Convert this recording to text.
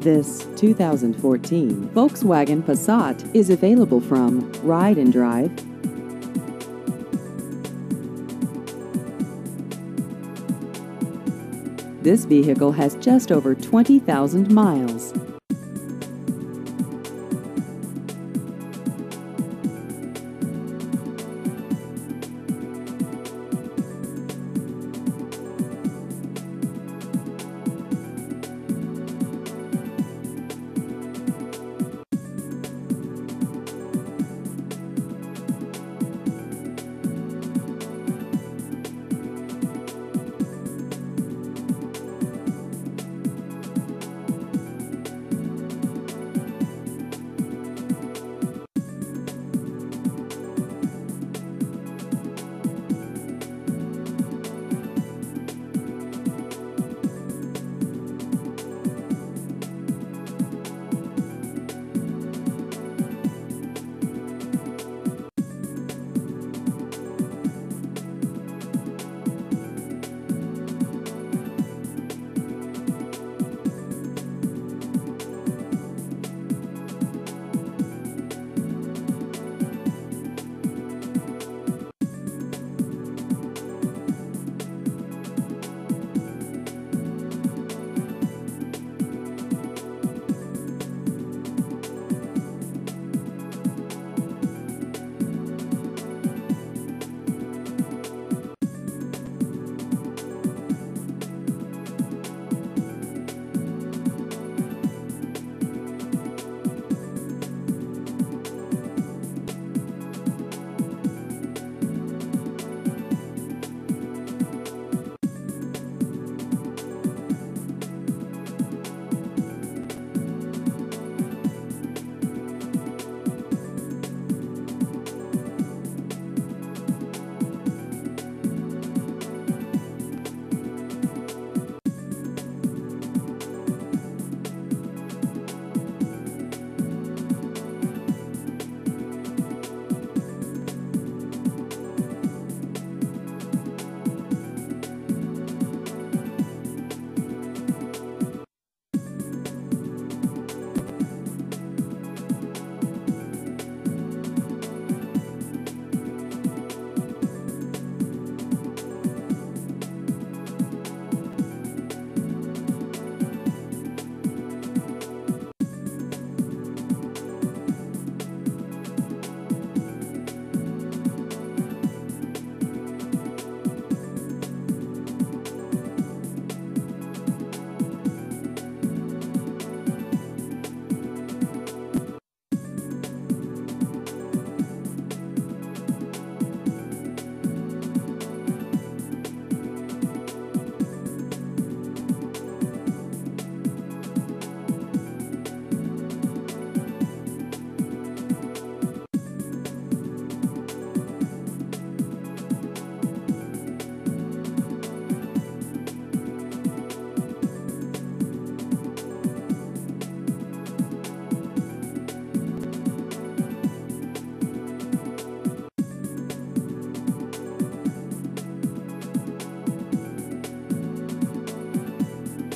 This 2014 Volkswagen Passat is available from Ride and Drive. This vehicle has just over 20,000 miles.